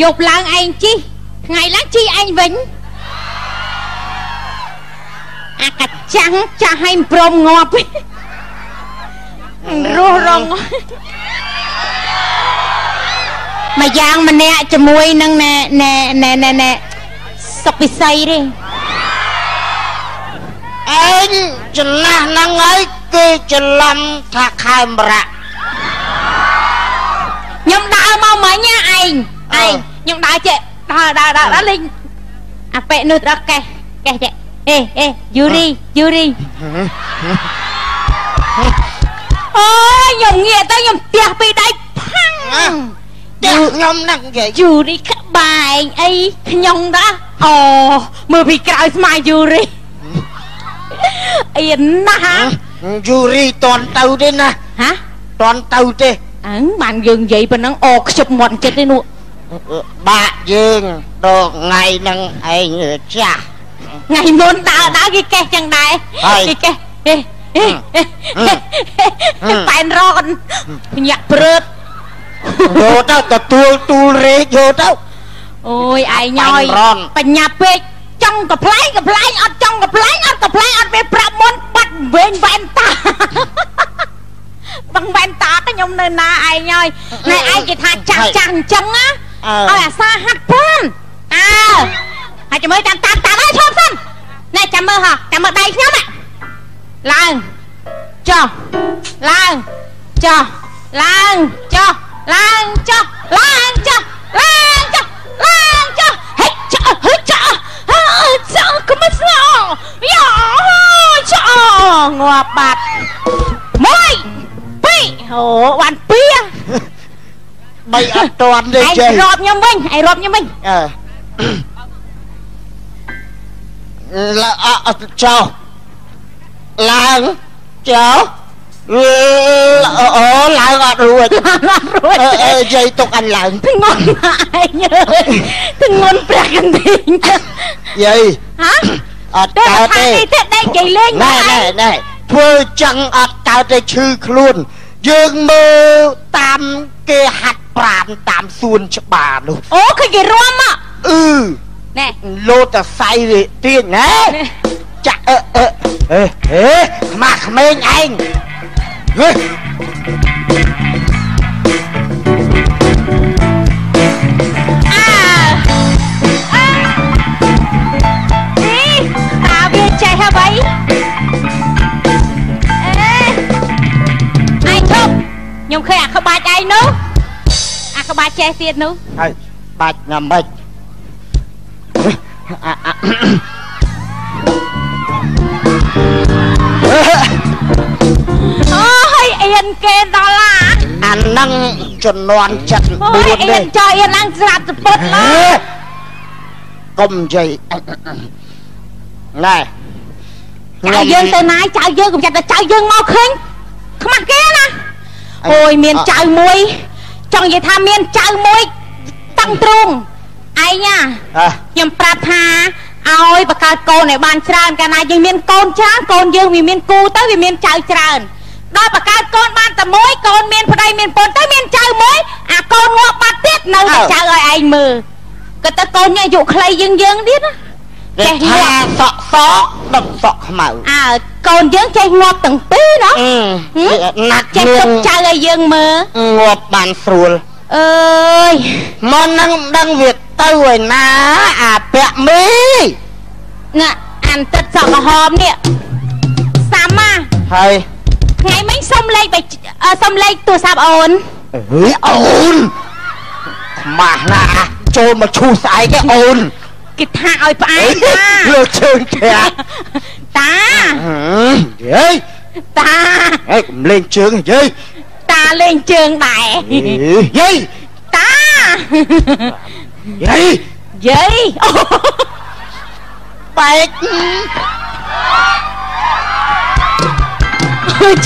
យប់ឡើងឯងជីថ្ងៃឡើងជីឯងវិញអាកាចាំងចាស់ឲ្យមិនព្រមងាប់ទេរស់រងមួយយ៉ាងម្នាក់ជាមួយនឹងណែណែណែណែណែសុកពិសីទេឯងចំណាស់ហ្នឹងហើយគេច្រឡំថាខេមរៈខ្ញុំដើរមកមិញណាឯងអើ ឯងខ្ញុំដើរចេះដើរដើរដើរដើរលេងអាប៉ែនោះត្រកកេះកេះចេះអេអេយូរីយូរីអូយខ្ញុំងាកទៅខ្ញុំផ្ទះពីដៃផាំងផ្ទះខ្ញុំហ្នឹងនិយាយយូរីក្បែងអីខ្ញុំដែរអូមើលពីក្រោយស្មាយូរីអៀនណាស់ហ៎យូរីតន់ទៅទេណាហ៎តន់ទៅទេអើបានយើងនិយាយប៉ុណ្ណឹងអខ្ជិបមាត់ចិត្តទេនោះ បាក់យើងដល់ថ្ងៃហ្នឹងឯងចាស់ថ្ងៃមុនដើរដើរគេកេះចឹងដែរហើយគេកេះហេហេហឹមហឹមប៉ែនរកញាក់ព្រឺតយកទៅទទួលទូលរេកយកទៅអូយឯងហើយប៉ែនរនបញ្ញាពេកចង់កំ pl ែងកំ pl ែងអត់ចង់កំ pl ែងអត់កំ pl ែងអត់វាប្រាប់មុនបាត់វែងវ៉ែនតាបងវ៉ែនតាទៅខ្ញុំនៅណាឯងហើយណែឯងគេថាចាស់ចាស់អញ្ចឹងណាអើ ឲ្យអាសាហាត់ផងអើហើយចាំមើលតាមតាមតាមហើយឈប់សិនណែចាំមើលហ៎ចាំមើលដៃខ្ញុំហ៎ឡើងចុះឡើងចុះឡើងចុះឡើងចុះឡើងចុះឡើងចុះឡើង ត់តន់ទេឯងជ័យរាប់ខ្ញុំវិញឯងរាប់ខ្ញុំវិញអើឡាអត់ចោឡើងចោអូឡើងអត់រួចរួចអឺអឺយាយទុកអញឡើងធ្ងន់ណាស់ឯងអើយធ្ងន់ព្រះកន្ទិញយាយហ៎អត់តែកើតថាទេនេះទេដេកនិយាយលេងណែណែណែធ្វើចឹងអត់កើតទេឈឺខ្លួនយើងមើលតាមគេហាត់ ប្រាណតាមសួនច្បារនោះអូឃើញគេរួមមកអឺណែលោតសៃវាទៀងណាចាក់អឺអឺអេហេខ្មាស់ក្មេងឯងហេអើអើនេះតាវាចេះហើយអេឯងឈប់ខ្ញុំឃើញអាក្បាច់ឯងនោះអាក្បាច់ចេះទៀតនោះហើយបាច់ណាមិចអាអាអូយអៀនគេដល់ឡាអាហ្នឹងជំនាន់ចិត្តអូយ4អៀទេនចោអៀនឡើងស្រាប់សពុតឡើហេកុំនិយាយណែចៅយើងទៅណាចៅយើងកុំចាត់តែចៅយើងមកឃើញខ្មាស់គេណាអូយមានចៅមួយ ចង់និយាយថាមានចៅមួយតឹងទ្រូងឯងណាអើខ្ញុំប្រាប់ថាឲ្យបកកើតកូនឲ្យបានច្រើនកាលណាយើងមានកូនច្រើនកូនយើងវាមានគូទៅវាមានចៅច្រើនដល់បកកើតកូនបានតែមួយកូនមានប្តីមានប្រពន្ធទៅមានចៅមួយអាកូនងាប់បាត់ទៀតនៅតែចៅឲ្យឯងមើលក៏ទៅកូននេះអាយុខ្លីយើងយើងទៀតណាចេះថាសក់សក់ដឹកសក់ខ្មៅអើ កូនយើងចេះងាប់ទាំងពីរណាអឺហឹមណាត់ចេះនាទុងកចៅឲ្យយើងមើលងាប់បានស្រួលអើយមកនឹងមិនដឹងវាទៅឯណាអាពាក់មីណាអានទឹកសក់ក្រហមនេះសាមម៉ាហើយថ្ងៃមិញសុំលេខបៃអឺសុំលេខទូរស័ព្ទអូនហឺអូនខ្មាស់ណាស់ចូលមកឈូសស្អែកឯអូនគេថាឲ្យផ្អែកតាលើជើងធាក់ តាហឺយាយតាហេកុំលេងជើងយាយតាលេងជើងដែរយាយតាយាយយាយអូបែក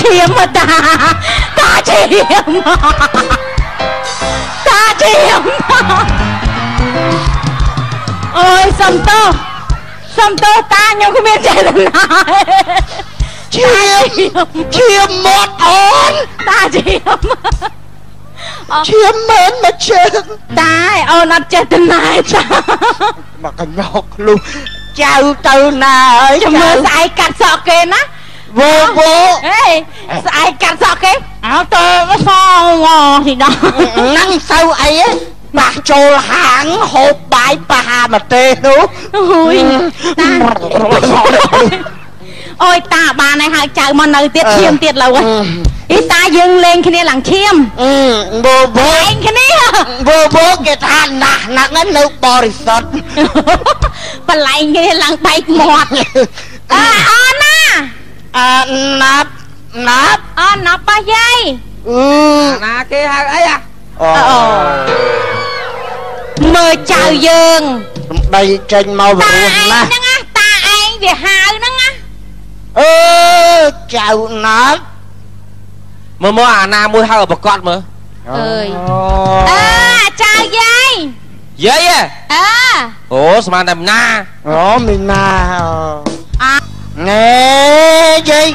ឈាមមកតាតាឈាមតាឈាមអូយសំទោ សសំទោសតាខ្ញុំគ្មានចេតនាឈាមឈាមមាត់អូនតាឈាមឈាមមែនមកជើងតាអូនអត់ចេះតំណែតាមកកញ្ញោកខ្លួនចៅទៅណាហើយចាំមើលស្អែកកាត់សក់គេណាវោវោហេស្អែកកាត់សក់គេអើទៅសងទីដល់ហ្នឹងសូវអី ប៉ះចូលហាងហូបបាយប៉ះហាម្ទេសនោះអូយតាអូយតាបានហើយហៅចៅមកនៅទៀតឈាមទៀតលើហើយអីតាយើងលេងគ្នាឡើងឈាមអឺវោវោឯងគ្នាវោវោគេថាណាស់ណាស់ហ្នឹងនៅបរិសុទ្ធបលែងគ្នាឡើងបែកមាត់អើអូនណាអឺណាប់ណាប់អូនណាប់ប៉ះយាយអឺណាគេហៅអីអាអូ មើលចៅយើងសំដីចេញមកវិតារោះឯងណាស់ហ្នឹងណាតាឯងវាហៅហ្នឹងណាអឺចៅណាប់មើលមកអាណាមួយហៅប្រកាសមើលអើយអើចៅយាយយាយហ៎អើអូស្មានតែណាអូមីណាអើណែយាយ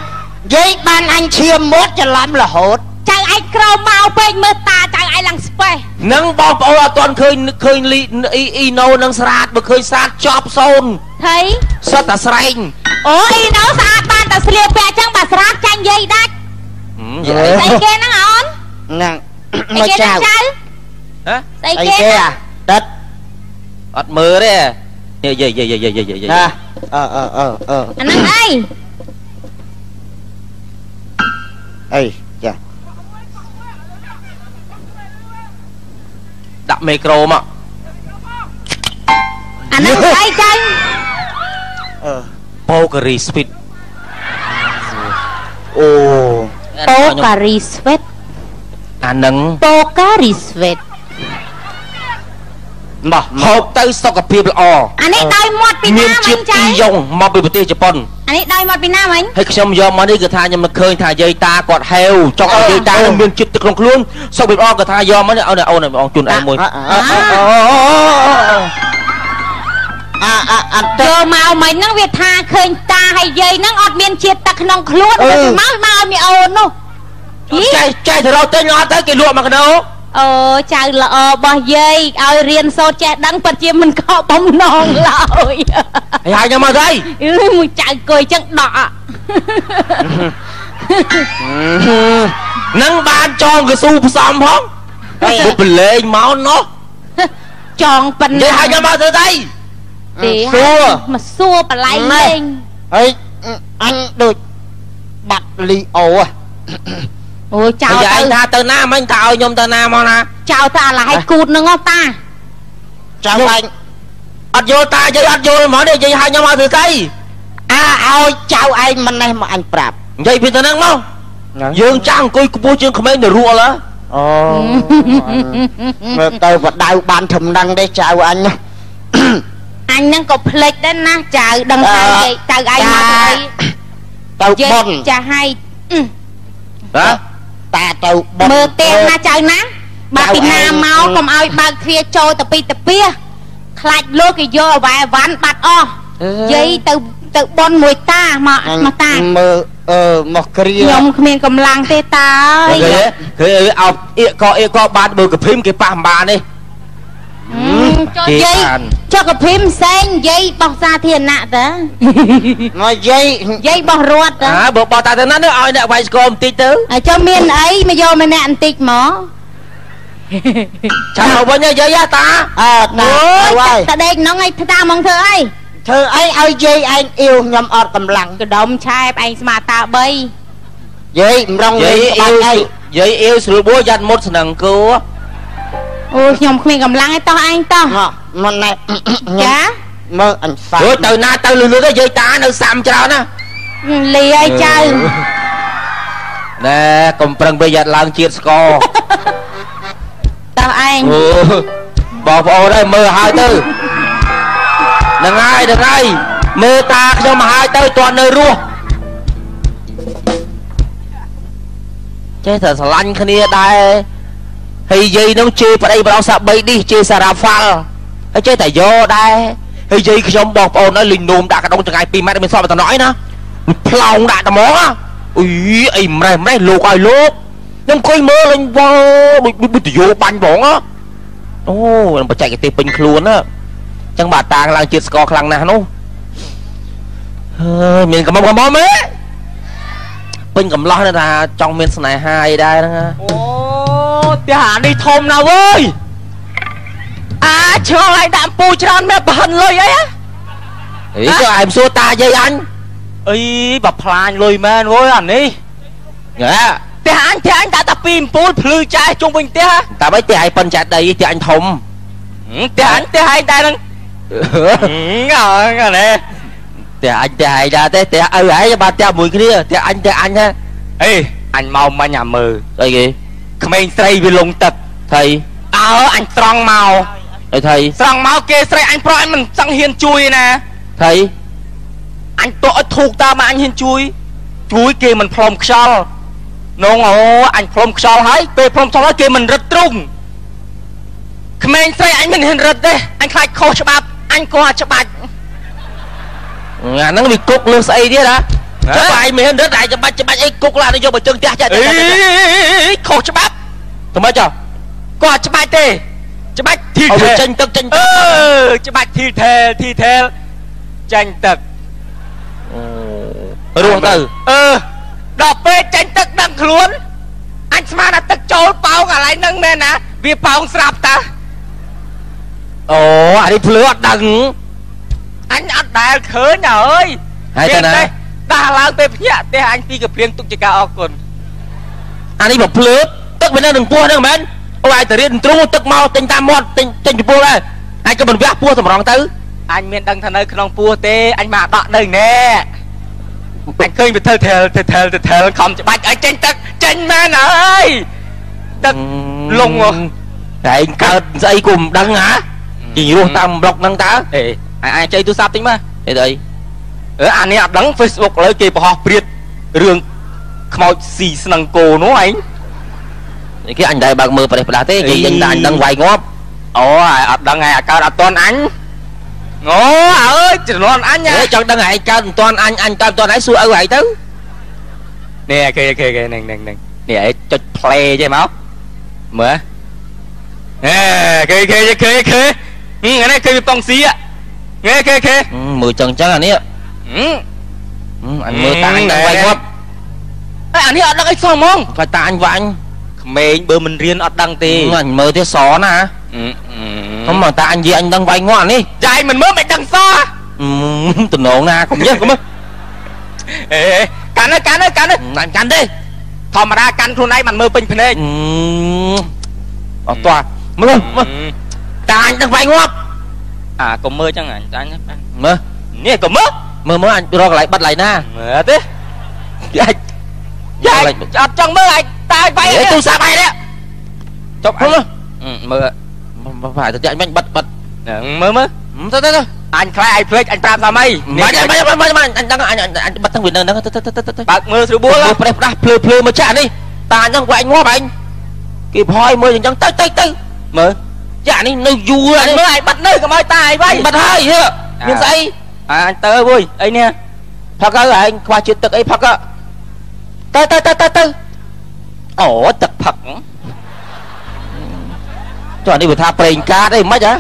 យាយបានអញឈាមមាត់ច្រឡំរហូតចៅ ឯងក្រមកពេកមើលតាចៅឯងឡើងស្ពេះនឹងបងប្អូនអត់ទាន់ឃើញឃើញលីអ៊ីអ៊ីណូនឹងស្រាតបើឃើញស្រាតចប់សូនថៃសុទ្ធតែស្រែងអូអ៊ីណូស្អាតបានតែស្លៀកពាក់ចឹងបើស្រាតចាញ់យាយដាច់ហឹមយាយស្អីគេហ្នឹងអូនហ្នឹងអីមកគេចៅហ្នឹងចៅហ៎ស្អីអីគេគេហ្នឹងអាដិតអត់មើលទេយាយយាយយាយយាយយាយយាយយាយណាអឺអឺអឺអឺអាហ្នឹងអីអីចា ដាក់មីក្រូមកអាហ្នឹងអីចៅអឺបូការីស្វីតអូប៉ូការីស្វេតអានឹងប៉ូការីស្វេត មកហូបទៅសុខភាពល្អអានេះដោយមាត់ពីមាណានមិជាតិញចៅអ៊ីយ៉ុងមកពីប្រទេសជប៉ុនអានេះដោយមាត់ពីណាមិញហើយខ្ញុំយកមកនេះគឺថាខ្ញុំនឹកឃើញថាយាយតាគាត់ហេវចង់ឲ្យយាយតានឹងមានចិត្តទឹកក្នុងខ្លួនសុខភាពល្អគាត់ថាយកមកនេះអូនអូនបងជូនឯងមួយអអអអត់ចូលមកមិញហ្នឹងវាថាឃើញតាហើយយាយហ្នឹងអត់មានជាតិទឹកក្នុងខ្លួនទៅមកមកឲ្យមីអូននោះហីចែកចែកទៅរកទិញអត់ទៅគេលក់មកកណោ អូចៅល្អរបស់យាយឲ្យរៀនសូត្រចេះដឹងពិតជាមិនខកបំណងឡើយហើយហើយខ្ញុំមកទៅអឺមួយចៅកុយចឹងដកអ่ะនឹងបានចងកស៊ូផ្សំផងអីបុកប្រឡែងមកណោះចងប៉ុណ្និយាណាយហើយខ្ញុំមកទៅទៅទេសួរមកសួរបលៃលេងហើយអញដូចបាត់លីអូហ៎ អូចៅហើយឯទៅងថាទៅណាមិញថាឲ្យខ្ញុំទៅណាមកណាចៅទៅអាឡៃគូតហ្នឹងហ៎តាចៅអញអត់យល់តាយាយអត់យល់ហ្មងនិយាយហើយខ្ញុំមកទៅទៅអាឲ្យចៅឯងមិននេះមកអញប្រាប់និយាយពីទៅហ្នឹងមកយើងចាំអង្គុយខ្ពស់ជាងក្មេងទៅរួលហ៎អូមើលទៅបដៅបានធំដឹងទេចៅអញណាអញហ្នឹងក៏ភ្លេចដែរណាចៅដឹងថាយាយចៅឯងមកទៅអីទៅយាបុយនចាស់ឲ្យអឺហ៎ តាទៅបុនមើលទេណាចៅណាបើពីណាមកកុំឲ្យបើកទ្វារចូលទៅពីទៅពីខ្លាច់លោកគេយកអវ៉ែវ៉ាន់បាត់អស់យាយទៅទៅបនមួយតាមកអញមកតាមើលអឺមកគ្រាខ្ញុំគ្មានកម្លាំងទេតាអើយគេគេឲ្យអៀកកអៀកកបានបើកភីមគេប៉ះម្បាននេះ ចុះគេយាយបានចុះកភីមផ្សេងយាយបោះសាធារណៈតើមកយាយយាយបោះរត់តើអើបើបោះតាទៅណានេះឲ្យអ្នកវាយស្គមបន្តិចទៅហើយចុះមានអីមកយកម្នាក់បន្តិចមកចាំមកវិញយាយតាអើតាអូទៅហើយយតដេកហ្នឹងឯងតាមកធ្វើអីធ្វើអីឲ្យយាយឯងអ៊ីវខ្ញុំអត់កម្លាំងកដុំឆែបឯងស្មាតាយាយម្រងយាលេយងអ៊ីបាវច់អីយាយអ៊ីវស្រួលបួយ៉ាត់មុតស្នឹងគោ3 អូខ្ញុំគ្មានកម្លាំងឯតោះឯងតោះមកមិនណែចាមើលអញសាយទៅណាទៅលឺលឺទៅយាយតានៅសាំច្រើនណាលីឲ្យចៅណែកុំប្រឹងវាយ៉ាត់ឡើងជាតិស្គរតោះឯងអូបងប្អូនហើយមើលហើយទៅហ្នឹងហើយហ្នឹងហើយមើលតាខ្ញុំមកហើយទៅទាន់នៅរស់ចេះតែស្រឡាញ់គ្នាដែរ ហើយយាយនឹងជេរប្តីបរោះសា3ឌីសជេរសារ៉ាហ្វាល់ហើយចេះតែយកដែរហើយយាយខ្ញុំបងប្អូនហើយលីងនោមដាក់កដុងចង្អាយ2ម៉ែត្រមានសពតំណអីណាផ្លោងដាក់ត្មងណាអុយអីម្រេះម្រេះលោកឲ្យលោកខ្ញុំអង្គុយមើលលេងវ៉ាដូចដូចទយោបាញ់ហ្មងណាអូបច្ចេកទេសពេញខ្លួនណាចឹងបាទតាឡើងជាតិស្ករខ្លាំងណាស់នោះហើយមានកំមុំកំមុំហ៎ពេញកំឡោះនៅថាចង់មានស្នេហាអីដែរហ្នឹងណាអូ ផ្ទះអានេះធំណាស់វើយអាឆ្ងល់ឲ្យដាក់ពូច្រើនមែនបរិនលុយអីហ៎អីក៏ឯងសួរតាយាយអញអីបើផ្លាញលុយមែនវើយអានេះហ៎ផ្ទះអញផ្ទះអញដាក់តែពីអំពូលភ្លឺចែជុំវិញផ្ទះតែមិនទេឯងប៉ុនចាត់ដីទេអញធំផ្ទះអញផ្ទះឯងដែរហ្នឹងអើអានេះតែអញតែឯងដែរទេតែឪឯងបាទតែមួយគ្នាតែអញតែអញហ៎អេអញមកមិញអាមើលអីគេ ក្មេងស្រីវាលងទឹកថៃអើអញត្រង់មកអីថៃស្រង់មកគេស្រីអញប្រុសអញមិនចង់ហ៊ានជួយណាថៃអញតក់ឲ្យធូកតាមអញហ៊ានជួយជួយគេមិនផ្លុំខ្យល់នងអូអញផ្លុំខ្យល់ហើយពេលផ្លុំខ្យល់ហើយគេមិនរឹតទ្រុងក្មេងស្រីអញមិនហ៊ានរឹតទេអញខ្លាចខុសច្បាប់អញក៏ច្បាច់អាហ្នឹងវាគុកលើស្អីទៀតហ៎ ចាំបាយមិនរត់ឯងច្បាច់ច្បាច់អីគុកឡានយកមកជើងផ្ទះចាក់អេខុសច្បាប់ទៅមកចុះក៏ច្បាច់ទេច្បាច់ធីឲ្យវាថេចេញទឹកចេញអទឹកឺច្បាច់ធីថេលធីថេលចាញ់ទឹករស់ទៅអឺដល់ពេលចេញទឹកដឹងខ្លួនអញស្មានថាទឹកចូលប៉ោងកន្លែងហ្នឹងមែនណាវាប៉ោងស្រាប់តាអូអានេះភ្លឺអត់ដឹងអញអត់ដែលឃើញអើយហើយទៅណាមានទេ ដាស់ឡើងពេលភ្ញាក់ផ្ទះអញពីកាព្រៀងទុកជាការអរគុណអានេះមកភ្លឺទឹកវានៅនឹងពោះហ្នឹងមែនអូឯងទៅរៀនទ្រូងទឹកមកចេញតាមមាត់ចេញចេញចំពោះដែរឯងក៏មិនវះពោះតម្រង់ទៅអញមានដឹងថានៅក្នុងពោះទេអញមកដកនៅណែអញឃើញវាធ្វើថែលធ្វើថែលធ្វើថែលខំច្បាច់ឲ្យចេញទឹកចេញមែនអើយទឹកលងហ៎តែឯងកើតស្អីក៏មិនដឹងហ៎ជីរស់តាមប្លុកហ្នឹងតើអេអញអញចៃទូរស័ព្ទតិចមកអីទៅអី អឺអានេះអត់ដឹង Facebook ឥឡូវគេបង្ហោះព្រាតរឿងខ្មោចស៊ីស្នឹងគោនោះឯងនេះគេអញដែរបើកមើលប្រេះផ្ដាស់ទេគេចេញតែអញដឹងវាយងាប់អូអត់ដឹងឯងអាកើតអត់តន់អញអូអើយចំនួនអញហេចង់ដឹងឯងកើតមិនតាន់អញអញកើតមិនតាន់ឯងសួរឪឯងទៅនេះគេគេគេនឹងនឹងនឹងនេះឯងចុច play ចេះមកមើលអេគេគេគេគេហឹមអានេះគេវាប៉ងស៊ីគេគេគេមើលចឹងចឹងអានេះ ហឹមអញមើលតាអញដឹងវាយងាប់អេអានេះអត់ដឹងអីសោះហ្មងខ្លាចតាអញវាញ់ក្មេងបើមិនរៀនអត់ដឹងទេអញមើលទេសណាហឹមខ្ញុំមកតាអញនិយាយអញដឹងវាយងាប់អានេះចាយមិនមើលមិនដឹងសោះតំណងណាកុំញ៉េះកុំអេកាន់ទៅកាន់ទៅកាន់ទៅអញកាន់ទេធម្មតាកាន់ខ្លួនឯងមិនមើលពេញភ្នែកអត់តោះមើលមើលតាអញដឹងវាយងាប់អាកុំមើលចឹងអញចាញ់មើលនេះកុំមើល មើលមើលអញរកកន្លែងបាត់កន្លែងណាមើលទេយ៉ាច់យ៉ាអត់ចង់មើលឯងតើវាយអេទូរស័ព្ទឯងនេះចុកមើលមើលបាទទៅចាញ់មិញបាត់បាត់មើលមើលទៅទៅទៅអញខ្លាចឯងភ្លេចអញប្រាប់សាមីមិនមិនមិនមិនមិនអញដឹងអញអញបាត់ទាំងវានឹងទៅទៅទៅទៅទៅបើកមើលស្រួលបួលមើលប្រេះផ្ដាស់ភ្លឺភ្លឺមកចាក់នេះតាអញ្ចឹងវាយងាប់ឯងគេផយមើលអញ្ចឹងទៅទៅទៅមើលចាក់នេះនៅយូរអញនេះមើលឯងបាត់នៅកុំឲ្យតាឯងវាយបាត់ហើយហឺមានស្អី អញទៅវុយអីនេះផឹកទៅឯងខ្វះជាតិទឹកអីផឹកទៅទៅទៅទៅទៅអូទឹកផឹកចុះនេះវាថាប្រេងកាតអីមិនហ៎